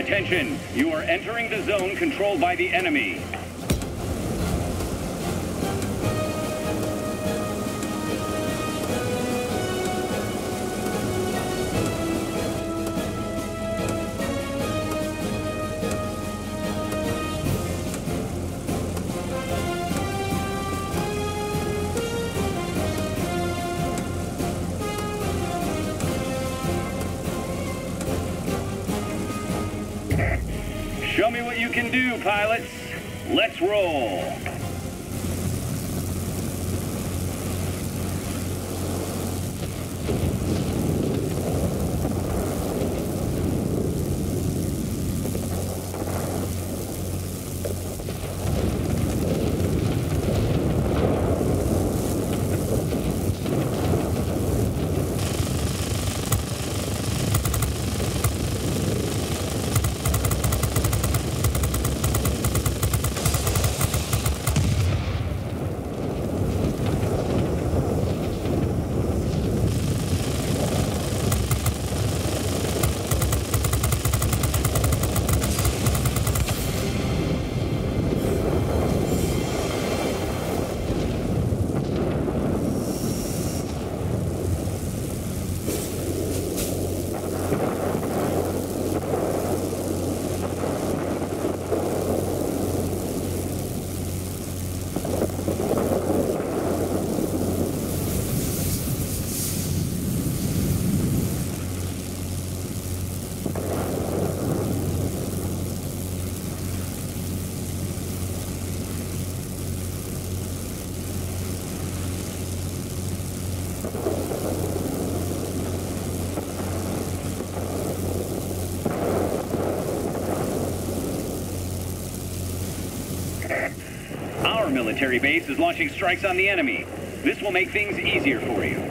Attention, you are entering the zone controlled by the enemy. Show me what you can do, pilots. Let's roll. Military base is launching strikes on the enemy. This will make things easier for you.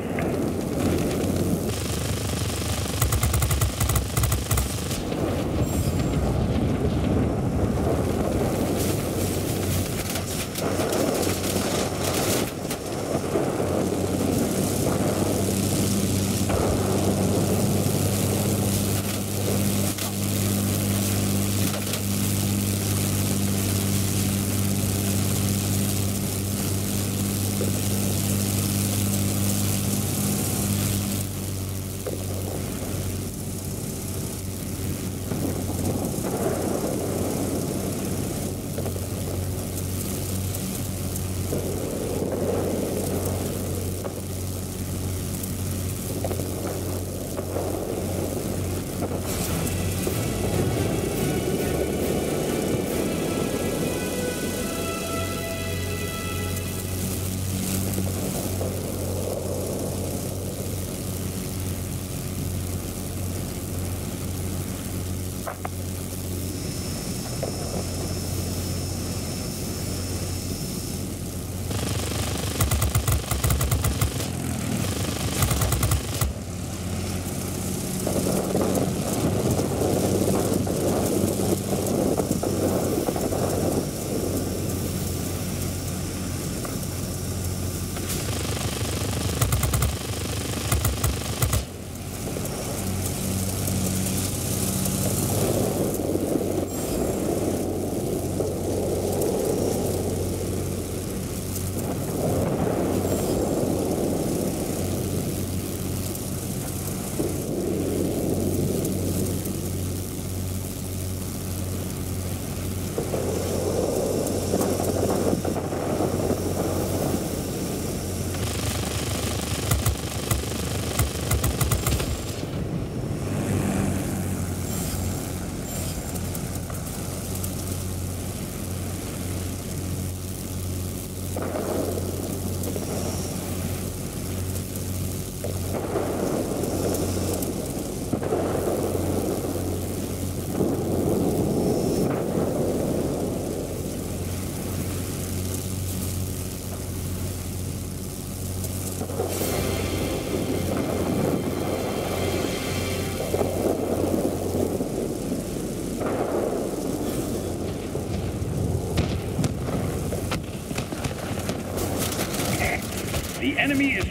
The enemy is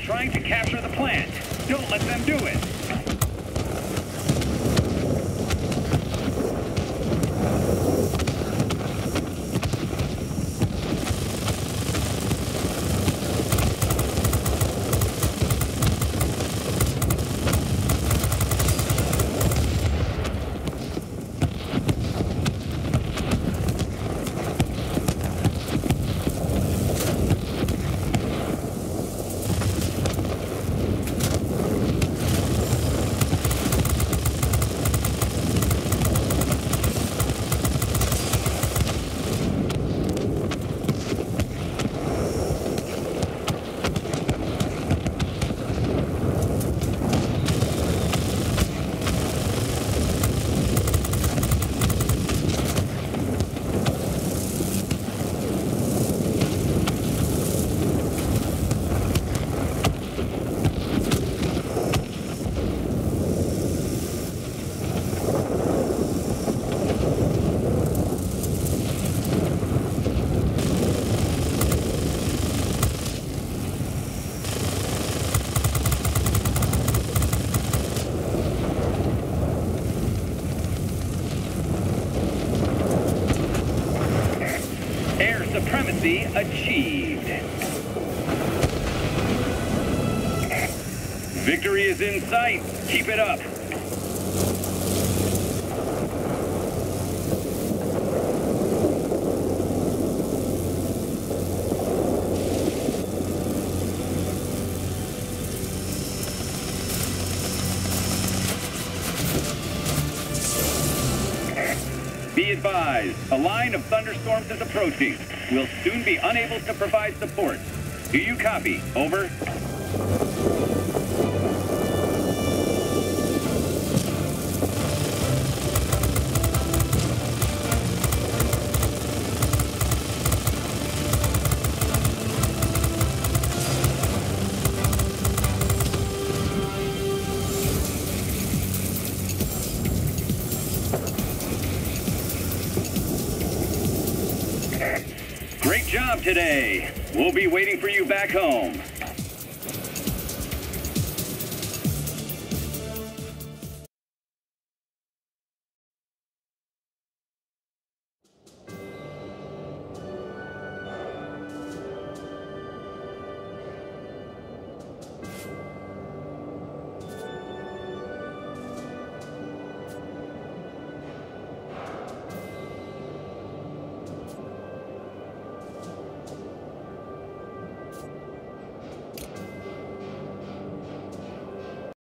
trying to capture the plant. Don't let them do it. Supremacy achieved. Victory is in sight. Keep it up. Be advised, a line of thunderstorms is approaching. We'll soon be unable to provide support. Do you copy? Over. Today. We'll be waiting for you back home.